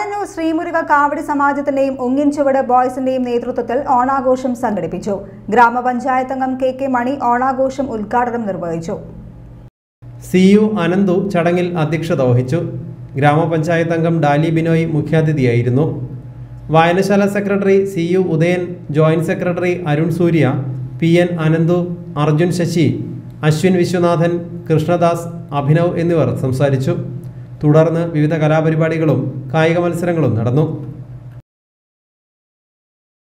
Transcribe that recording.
ചാടന്നൂർ ശ്രീമുരുക കാവടി സമാജത്തിന്റെയും ഒങ്ങിൻ ചുവട് ബോയ്സിന്റെയും നേതൃത്വത്തിൽ ഓണാഘോഷം സംഘടിപ്പിച്ചു. ഗ്രാമപഞ്ചായത്ത് അംഗം കെ കെ മണി ഓണാഘോഷം ഉദ്ഘാടനം നിർവഹിച്ചു. സി യു അനന്തു ചടങ്ങിൽ അധ്യക്ഷത വഹിച്ചു. ഗ്രാമപഞ്ചായത്ത് അംഗം ഡാലി ബിനോയ് മുഖ്യാതിഥിയായിരുന്നു. വായനശാല secretary C U Udayan joint secretary Arun Surya P N Ananthu Arjun Sasi Ashwin Viswanathan Krishnadas Abhinav എന്നിവർ സംസാരിച്ചു. തുടർന്ന് വിവിധ കലാപരിപാടികളും കായിക മത്സരങ്ങളും നടന്നു.